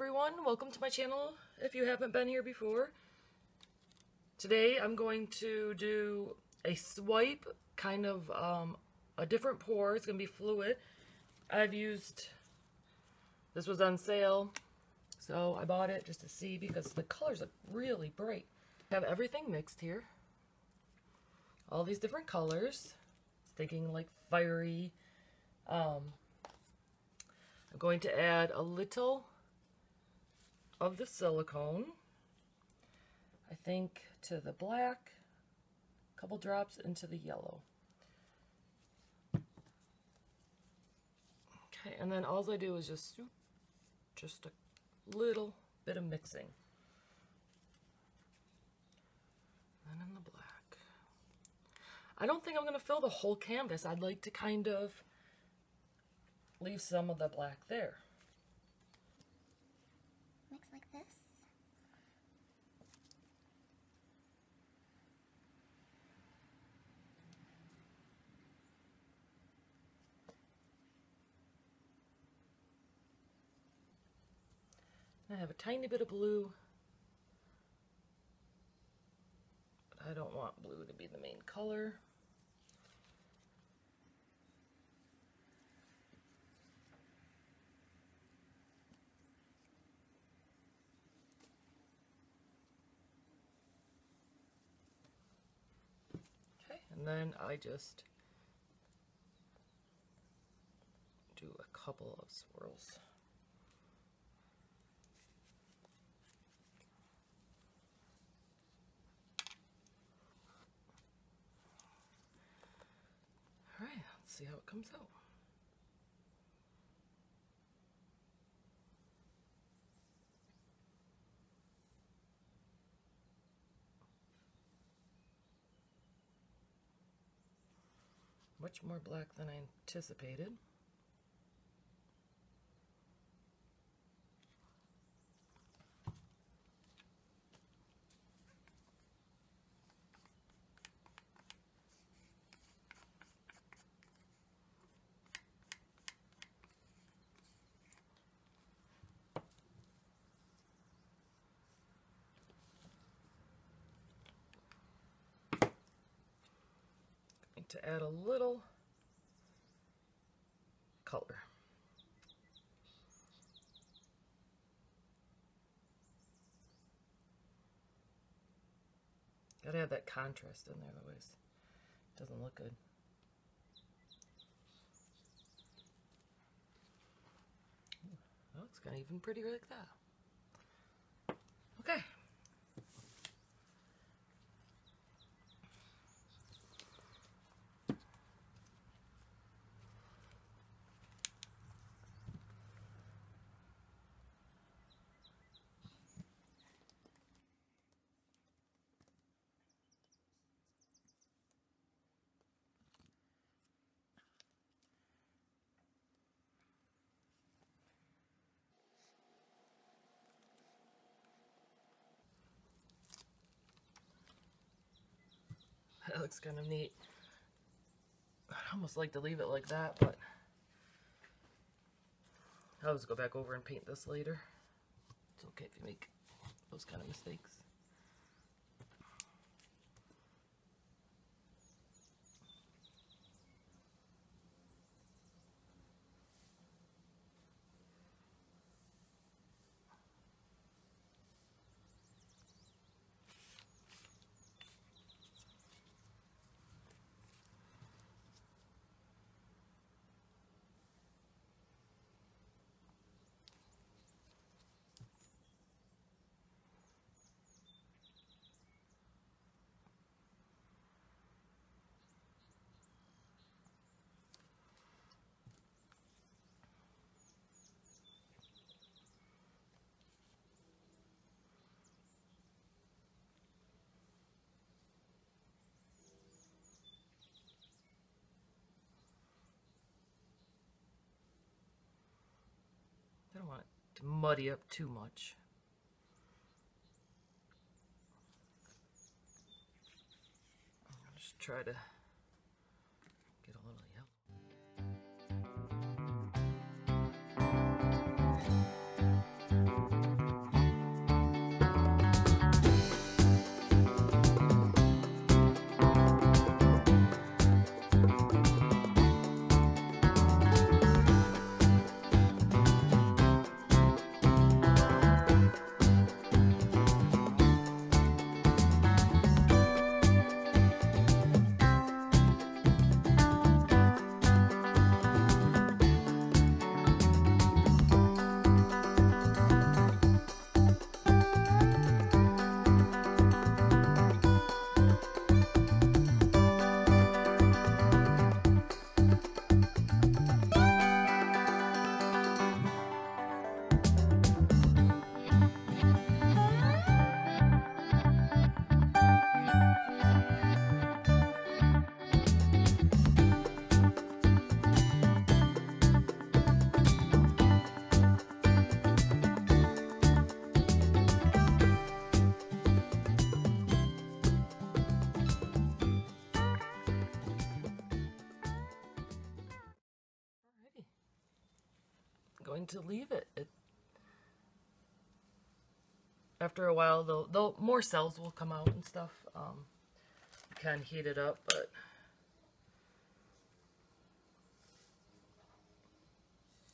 everyone, welcome to my channel if you haven't been here before. Today I'm going to do a swipe, kind of um, a different pour, it's going to be fluid. I've used, this was on sale, so I bought it just to see because the colors look really bright. I have everything mixed here, all these different colors, it's thinking like fiery, um, I'm going to add a little of the silicone. I think to the black, a couple drops into the yellow. Okay, and then all I do is just just a little bit of mixing. And in the black. I don't think I'm going to fill the whole canvas. I'd like to kind of leave some of the black there. I have a tiny bit of blue. But I don't want blue to be the main color. Okay, and then I just do a couple of swirls. See how it comes out. Much more black than I anticipated. To add a little color. Gotta have that contrast in there, otherwise it doesn't look good. That looks kind of even prettier like that. Okay. That looks kind of neat. I'd almost like to leave it like that, but I'll just go back over and paint this later. It's okay if you make those kind of mistakes. Want it to muddy up too much. I'll just try to going to leave it. it after a while, though, more cells will come out and stuff. Um, can heat it up, but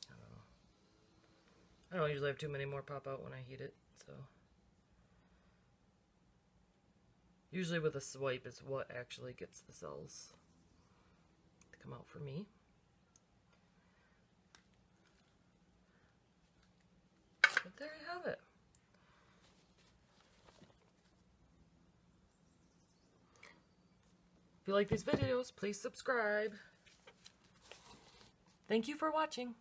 I don't know. I don't usually have too many more pop out when I heat it, so. Usually with a swipe is what actually gets the cells to come out for me. But there you have it. If you like these videos, please subscribe. Thank you for watching.